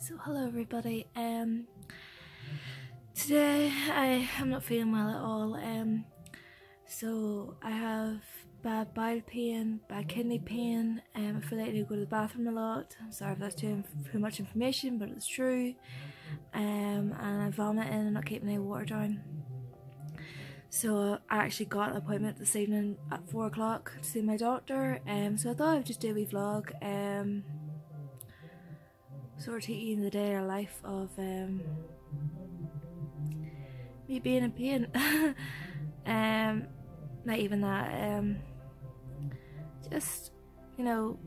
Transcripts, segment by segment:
So hello everybody. Um today I am not feeling well at all. Um so I have bad bile pain, bad kidney pain, um, I feel like I need to go to the bathroom a lot. I'm sorry if that's too, too much information, but it's true. Um, and I vomit and I'm not keeping any water down. So I actually got an appointment this evening at 4 o'clock to see my doctor. Um, so I thought I'd just do a wee vlog. Um, sort of taking the day or life of um, me being in pain. um, not even that. Um, just, you know,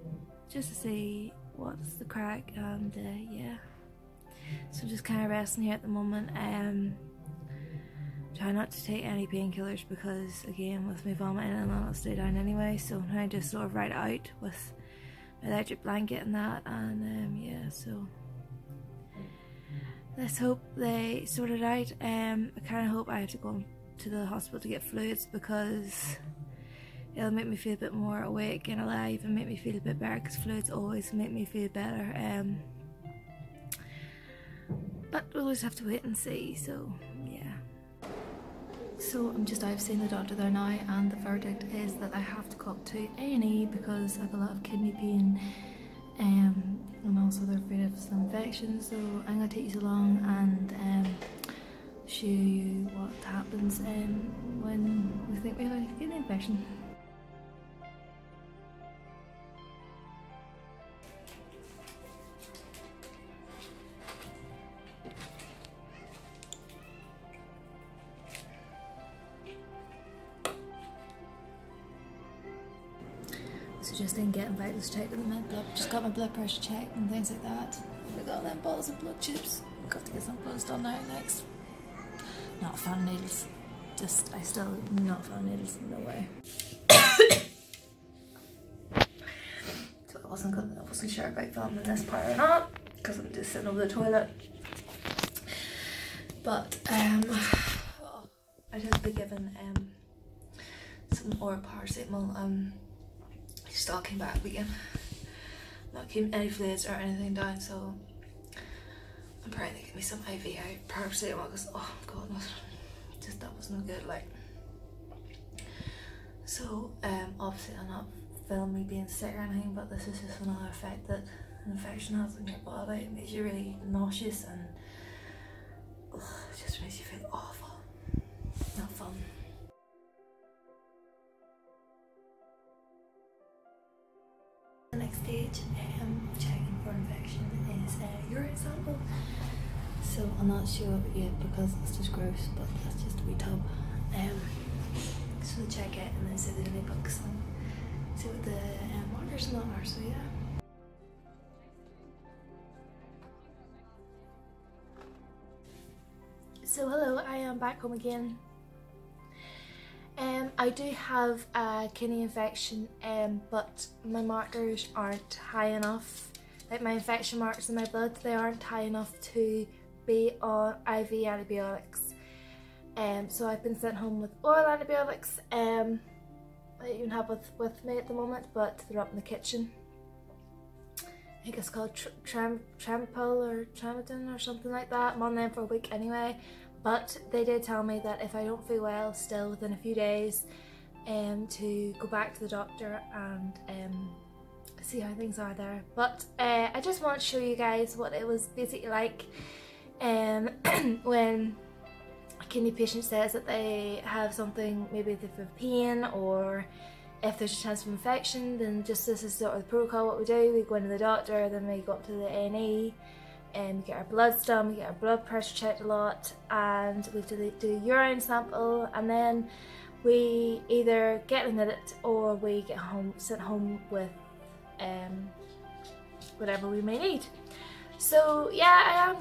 just to see what's the crack and uh, yeah. So I'm just kind of resting here at the moment. Um, try not to take any painkillers because again with me vomiting and I'll stay down anyway so I'm trying to just sort of ride out with electric blanket and that and um, yeah so let's hope they sort it out. Um, I kind of hope I have to go to the hospital to get fluids because it'll make me feel a bit more awake and alive and make me feel a bit better because fluids always make me feel better um, but we'll just have to wait and see so so I'm just, I've seen the doctor there now and the verdict is that I have to go to A&E because I have a lot of kidney pain um, and also they're afraid of some infections so I'm going to take you along and um, show you what happens um, when we think we have a kidney infection. Just in getting vitals checked at the minute. Blood, just got my blood pressure checked and things like that. We got them bottles of blood chips. Got to get some bloods done now next. Not found needles. Just I still not found needles. In no way. so I wasn't gonna, I wasn't sure about filming this part or not because I'm just sitting over the toilet. But um, I just been given um some or paracetamol um just came back again. Not keeping any fluids or anything down, so I'm praying they give me some IV out paracetamol because oh god no, just that was no good like. So um obviously I'm not filming me being sick or anything, but this is just another effect that an infection has on your body. It makes you really nauseous and So I'm not sure yet because it's just gross, but that's just a wee tub. Um, so check it and then see the any bugs and see what the um, markers and that are. So yeah. So hello, I am back home again. Um, I do have a kidney infection, um, but my markers aren't high enough. Like my infection markers in my blood, they aren't high enough to be on IV antibiotics. Um, so I've been sent home with oral antibiotics. Um, I don't even have with with me at the moment, but they're up in the kitchen. I think it's called tr tram Trampol or Tramadol or something like that. I'm on them for a week anyway. But they did tell me that if I don't feel well still within a few days, um, to go back to the doctor and um, see how things are there. But uh, I just want to show you guys what it was basically like um, when a kidney patient says that they have something, maybe they have pain or if there's a chance of infection, then just this is sort of the protocol what we do. We go into the doctor, then we go up to the A&E and we get our bloods done, we get our blood pressure checked a lot, and we do, do a urine sample, and then we either get admitted or we get home sent home with um, whatever we may need. So yeah, I am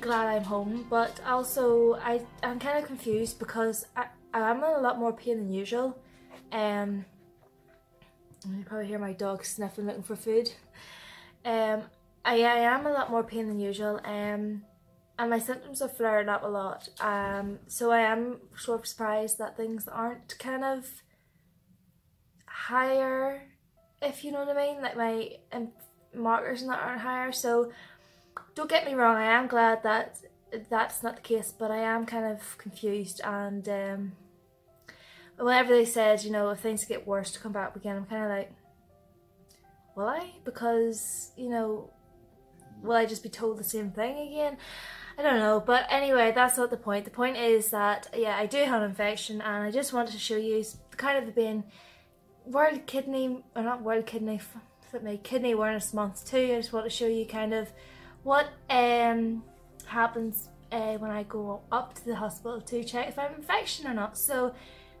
glad I'm home, but also I I'm kind of confused because I I'm in a lot more pain than usual. Um, you probably hear my dog sniffing looking for food. Um, I, I am a lot more pain than usual um, and my symptoms have flared up a lot um, so I am sort of surprised that things aren't kind of higher if you know what I mean like my um, markers and that aren't higher so don't get me wrong, I am glad that that's not the case, but I am kind of confused and um, whenever they said, you know, if things get worse to come back again, I'm kind of like, will I? Because, you know, will I just be told the same thing again? I don't know, but anyway, that's not the point. The point is that, yeah, I do have an infection and I just wanted to show you kind of being World Kidney, or not World Kidney, flip me, Kidney Awareness Month too. I just want to show you kind of what um happens uh, when I go up to the hospital to check if I have infection or not. So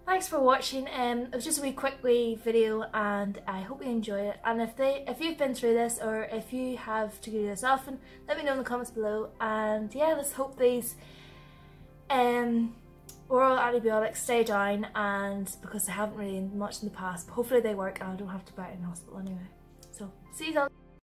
thanks for watching. Um, it was just a wee quick wee video and I hope you enjoy it. And if they, if you've been through this or if you have to do this often, let me know in the comments below. And yeah, let's hope these um, oral antibiotics stay down and because they haven't really much in the past, but hopefully they work and I don't have to buy it in hospital anyway. So see you then.